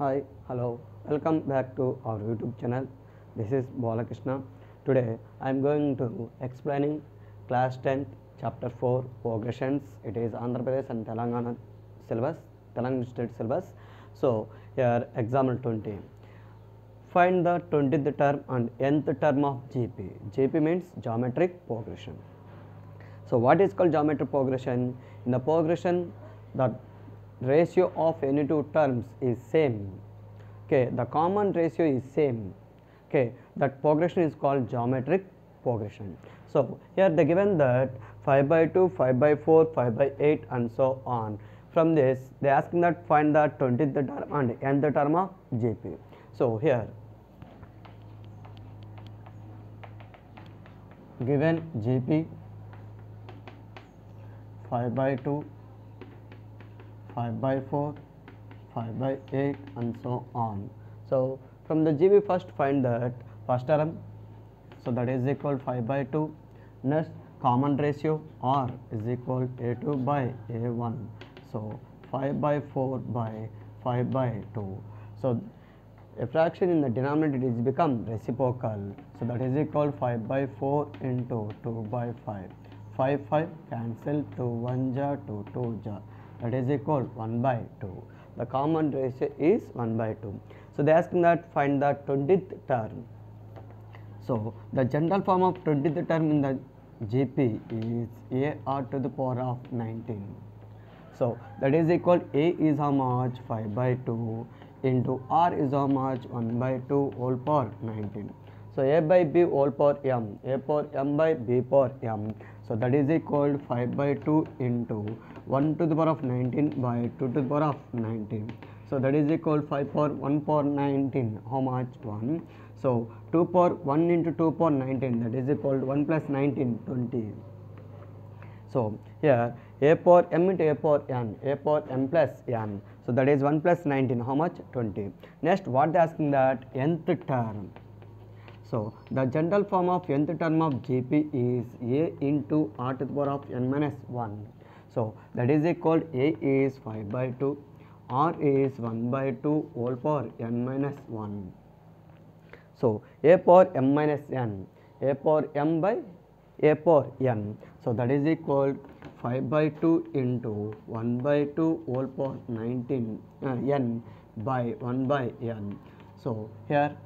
Hi, hello, welcome back to our YouTube channel. This is Balakrishna. Today I am going to explaining class 10th chapter 4 progressions. It is Andhra Pradesh and Telangana syllabus, Telangana state syllabus. So here example 20. Find the 20th term and nth term of GP. GP means geometric progression. So what is called geometric progression? In the progression, the ratio of any two terms is same. Okay, the common ratio is same. Okay, that progression is called geometric progression. So here they given that 5 by 2, 5 by 4, 5 by 8 and so on. From this they asking that find the 20th term and nth term of GP. So here given GP 5 by 2, 5 by 4, 5 by 8 and so on. So from the GP first find that first term. So that is equal 5 by 2 next common ratio R is equal A2 by A1 so 5 by 4 by 5 by 2 so a fraction in the denominator is become reciprocal. So that is equal 5 by 4 into 2 by 5 5 5 cancel 2 1 ja 2 2 ja that is equal 1 by 2 the common ratio is 1 by 2 so they asking that find the 20th term. So the general form of 20th term in the GP is a r to the power of 19 so that is equal a is how much? 5 by 2 into r is how much? 1 by 2 whole power 19 so a by b whole power m. A power m by b power m so that is equal 5 by 2 into 1 to the power of 19 by 2 to the power of 19 so that is equal 5 power 1 power 19 how much? 1 so 2 power 1 into 2 power 19 that is equal 1 plus 19 20 so here a power m into a power n a power m plus n. So that is 1 plus 19 how much? 20 next what they asking that nth term so the general form of nth term of gp is a into r to the power of n minus 1 so that is equal a is 5 by 2 r is 1 by 2 whole power n minus 1 so a power m minus n a power m by a power n. So that is equal 5 by 2 into 1 by 2 whole power 19 uh, n by 1 by n. So here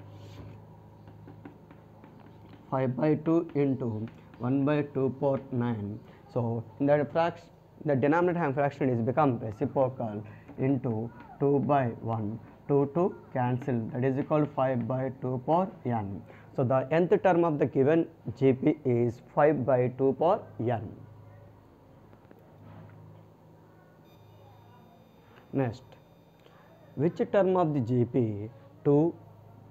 5 by 2 into 1 by 2 power 9 so in that fraction the denominator and fraction is become reciprocal into 2 by 1 2 to cancel. That is equal 5 by 2 power n. So the nth term of the given gp is 5 by 2 power n. Next. Which term of the gp 2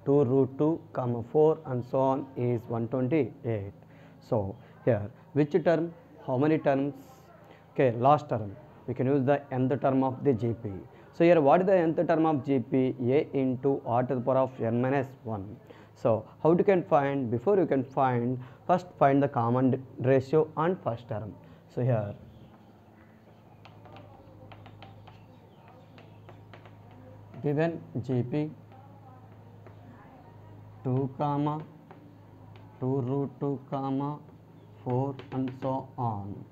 2 root 2 comma 4 and so on is 128 so here which term? How many terms? Okay last term. We can use the nth term of the gp so here what is the nth term of gp a into r to the power of n minus 1 so how you can find? Before you can find first find the common ratio and first term. So here. Given gp 2 comma 2 root 2 comma 4 and so on.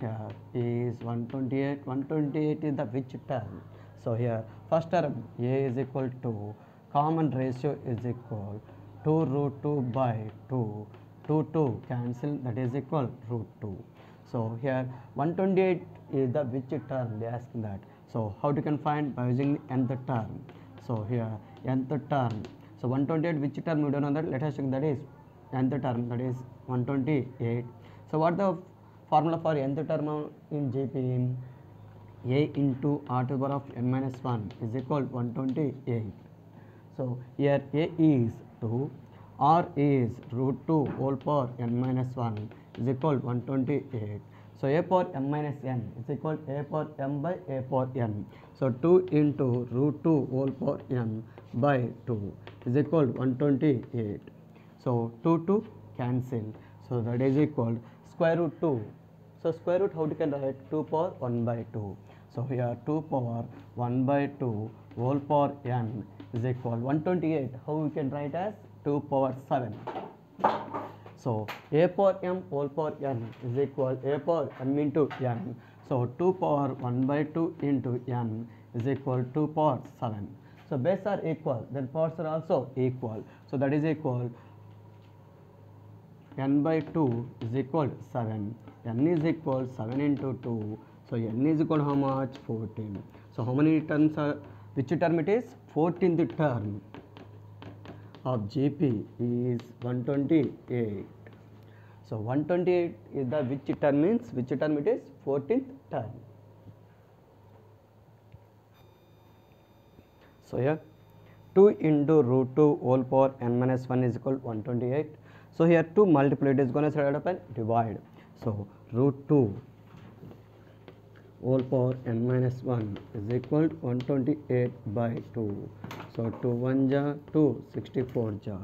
Here is 128 128 is the which term? So here first term a is equal to common ratio is equal 2 root 2 by 2 2 2 cancel that is equal root 2 so here 128 is the which term? They ask that. So how you can find by using nth term? So here nth term so 128 which term you don't know that let us check that is nth term that is 128 so what the formula for nth term in GP a into r to the power of n minus 1 is equal 128 so here a is 2 r is root 2 whole power n minus 1 is equal 128 so a power m minus n is equal a power m by a power n. So 2 into root 2 whole power n by 2 is equal 128 so 2 2 cancel so that is equal square root 2 so square root how you can write 2 power 1 by 2 So here 2 power 1 by 2 whole power n is equal 128. How we can write as 2 power 7. So a power m whole power n is equal a power m into n. So 2 power 1 by 2 into n is equal 2 power 7. So base are equal, then powers are also equal. So that is equal n by 2 is equal 7. n is equal 7 into 2. So n is equal how much? 14. So how many terms are, which term it is? 14th term of GP is 128. So 128 is the which term means which term it is 14th term. So here 2 into root 2 whole power n minus 1 is equal to 128. So here 2 multiply it is going to set up and divide. So root 2 whole power n minus 1 is equal to 128 by 2. So 2 1 ja 2 64 ja.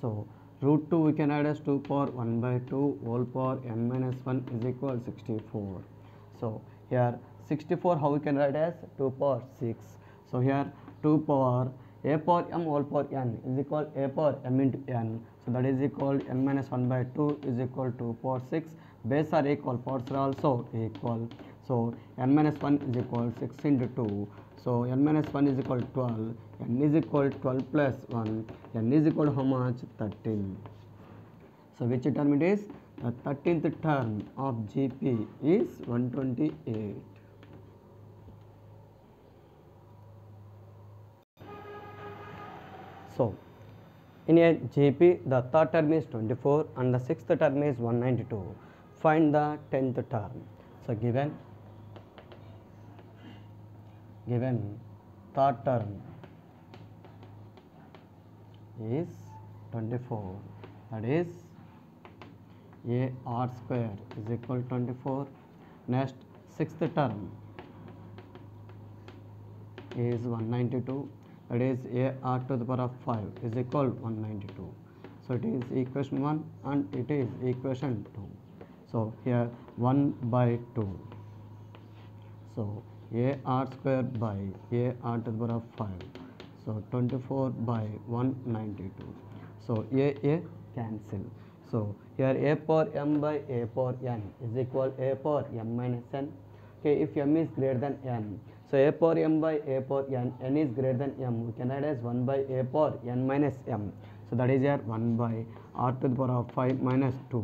So root 2 we can add as 2 power 1 by 2 whole power n minus 1 is equal to 64. So here 64 how we can write as 2 power 6. So here 2 power a power m whole power n is equal a power m into n. So that is equal n minus 1 by 2 is equal to 2 power 6. Base are equal, powers are also equal. So n minus 1 is equal 6 into 2. So n minus 1 is equal 12. n is equal 12 plus 1. n is equal to how much? 13. So which term it is? The 13th term of GP is 128. So in a GP the third term is 24 and the sixth term is 192. Find the 10th term. So given given third term is 24 that is a r square is equal to 24 next sixth term is 192 that is a r to the power of 5 is equal to 192 so it is equation 1 and it is equation 2 so here 1 by 2 so a r square by a r to the power of 5 so 24 by 192 so a a cancel. So here a power m by a power n is equal a power m minus n. Okay if m is greater than n so a power m by a power n n is greater than m we can add as 1 by a power n minus m so that is here 1 by r to the power of 5 minus 2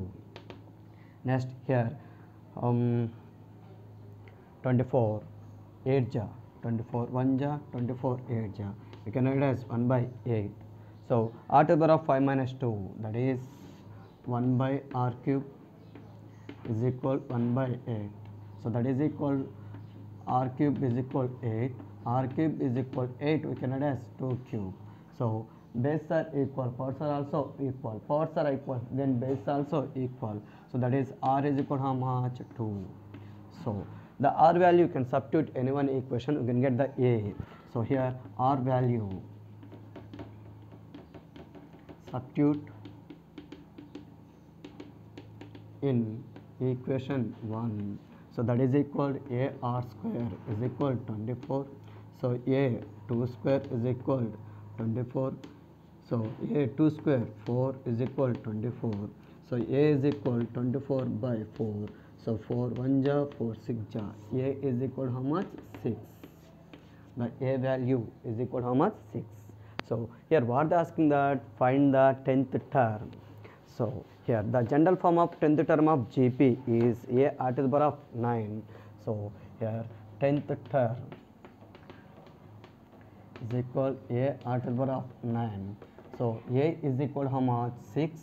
next here um 24 8 ja 24 1 ja 24 8 ja we can write as 1 by 8 so r to the power of 5 minus 2 that is 1 by r cube is equal 1 by 8 so that is equal r cube is equal 8 r cube is equal 8 we can add as 2 cube. So base are equal powers are also equal. Powers are equal then base also equal. So that is r is equal how much? 2 so the r value you can substitute any one equation. You can get the a. So here r value. Substitute in equation 1 so that is equal a r square is equal 24 so a 2 square is equal 24 so a 2 square 4 is equal 24 so a is equal 24 by 4 so 4 1 ja 4 6 ja. A is equal how much? 6 the a value is equal how much? 6 so here what they asking that find the 10th term so here the general form of 10th term of gp is a to the power of 9 so here 10th term is equal a to the power of 9 so a is equal how much 6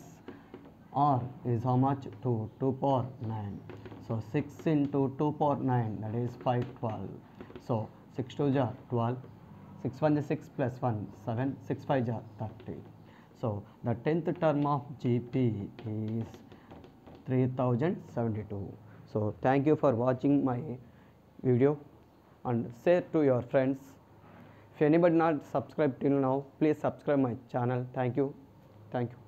r is how much 2 2 power 9 so 6 into 2 power 9 that is 512 so 6 2 ja 12 6 1 is 6 plus 1 7 6 5 ja 30 so the 10th term of gp is 3072 so thank you for watching my video and share to your friends. If anybody not subscribed till now please subscribe my channel. Thank you. Thank you